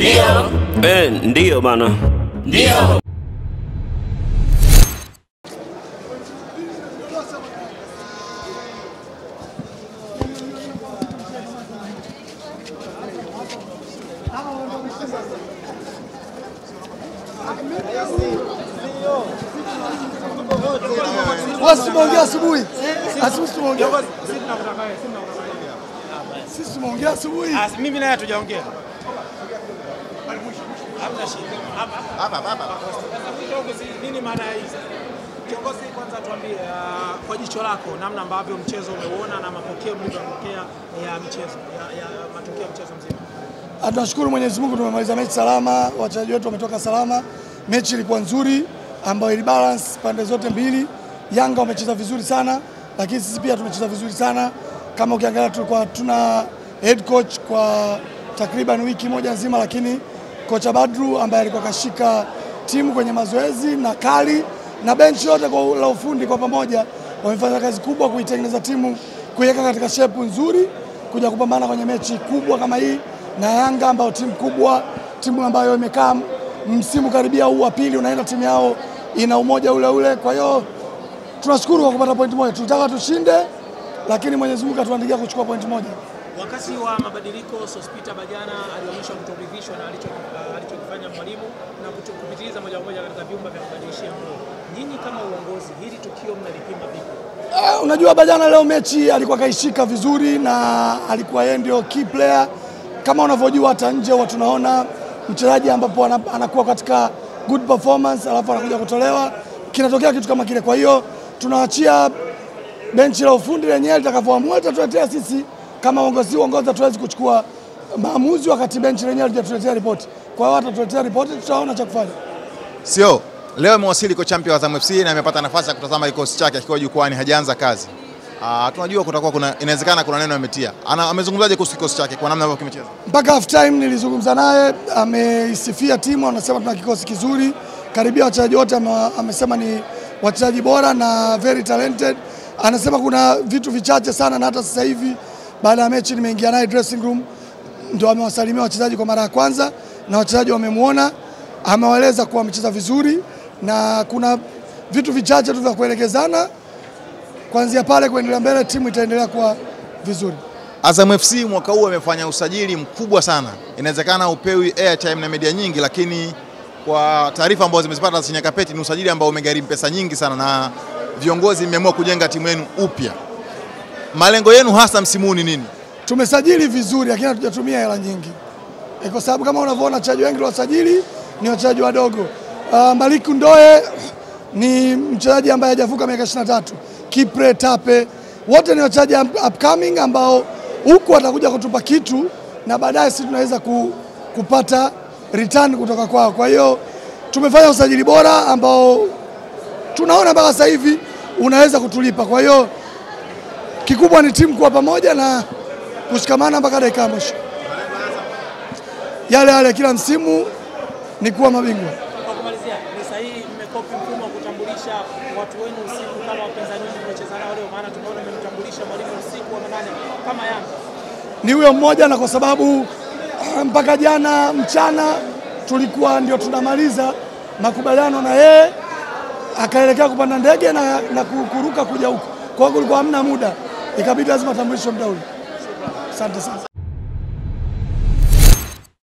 Ndio. Eh, ndiyo bana. Ndio. Tumeongea asubuhi. Asubuhi tumeongea. Sisi tumeongea asubuhi. Ah, mimi naye hatujaongea. Hamna shida. Hapa hapa. Kiongozi, nini maana ya hizi Kiongozi, kwanza tuambie uh, kwa jicho lako namna ambavyo mchezo umeuona na mapokeo mlivyopokea ya mchezo ya, ya matokeo ya mchezo mzima. Ah, Tunashukuru Mwenyezi Mungu tumemaliza mechi salama, wachezaji wetu wametoka salama. Mechi ilikuwa nzuri ambayo ilibalance pande zote mbili. Yanga wamecheza vizuri sana, lakini sisi pia tumecheza vizuri sana. Kama ukiangalia tulikuwa tuna head coach kwa takriban wiki moja nzima, lakini kocha Badru ambaye alikuwa kashika timu kwenye mazoezi na kali na benchi yote kwa la ufundi kwa pamoja wamefanya kazi kubwa kuitengeneza timu kuiweka katika shepu nzuri kuja kupambana kwenye mechi kubwa kama hii na Yanga ambayo timu kubwa, timu ambayo imekaa msimu karibia huu wa pili unaenda, timu yao ina umoja ule ule. Kwa hiyo tunashukuru kwa kupata pointi moja, tulitaka tushinde, lakini Mwenyezi Mungu atuandikia kuchukua pointi moja. Wakati wa mabadiliko, Sospeter Bajana alionyesha kutoridhishwa na alichokifanya uh, alichokifanya mwalimu na kupitiliza moja kwa moja katika vyumba vya kubadilishia nguo. Nyinyi kama uongozi, hili tukio mnalipima vipi? Uh, unajua Bajana leo mechi alikuwa kaishika vizuri na alikuwa yeye ndio key player. Kama unavyojua hata nje huwa tunaona mchezaji ambapo anakuwa katika good performance alafu anakuja kutolewa, kinatokea kitu kama kile. Kwa hiyo tunaachia benchi la ufundi lenyewe litakavyoamua litatuletea sisi kama uongozi. Uongozi hatuwezi kuchukua maamuzi wakati benchi lenyewe lijatuletea ripoti. Kwa hiyo watatuletea ripoti, tutaona cha kufanya. Sio leo amewasili kocha mpya wa Azam FC na amepata nafasi ya kutazama kikosi chake akiwa jukwani, hajaanza kazi. Ah, tunajua kutakuwa kuna inawezekana kuna neno ametia. Ana amezungumzaje kuhusu kikosi chake kwa namna ambavyo kimecheza? mpaka half time nilizungumza naye, ameisifia timu, anasema tuna kikosi kizuri, karibia wachezaji wote ame- amesema ni wachezaji bora na very talented. Anasema kuna vitu vichache sana, na hata sasa hivi baada ya mechi nimeingia naye dressing room, ndio amewasalimia wachezaji kwa mara ya kwanza, na wachezaji wamemwona, amewaeleza kuwa amecheza vizuri, na kuna vitu vichache tu vya kuelekezana. Kuanzia pale kuendelea mbele, timu itaendelea kuwa vizuri. Azam FC mwaka huu amefanya usajili mkubwa sana. Inawezekana upewi airtime na media nyingi, lakini kwa taarifa ambazo zimezipata za Nyakapeti ni usajili ambao umegharimu pesa nyingi sana, na viongozi mmeamua kujenga timu yenu upya. Malengo yenu hasa msimu ni nini? tumesajili vizuri lakini hatujatumia hela nyingi Eh, kwa sababu kama unavyoona wachezaji wengi wasajili ni wachezaji wadogo. Uh, Maliku Ndoe ni mchezaji ambaye hajavuka miaka 23. Kipre Tape wote ni wachezaji upcoming ambao huku watakuja kutupa kitu na baadaye sisi tunaweza ku, kupata return kutoka kwao. Kwa hiyo tumefanya usajili bora ambao tunaona mpaka sasa hivi unaweza kutulipa. Kwa hiyo kikubwa ni timu kuwa pamoja na kushikamana mpaka dakika ya mwisho. Yale yale kila msimu ni kuwa mabingwa. Kwa kumalizia, ni sahihi mmekopi mfumo wa kutambulisha watu wenu usiku kama wapinzani wenu mliocheza nao leo, maana tumeona mmemtambulisha mwalimu usiku wa manane kama Yanga. Ni huyo mmoja, na kwa sababu mpaka jana mchana tulikuwa ndio tunamaliza makubaliano na yeye, akaelekea kupanda ndege na, na kuruka kuja huko, kwa hiyo kulikuwa hamna muda, ikabidi lazima atambulishwe mdauli. Asante sana.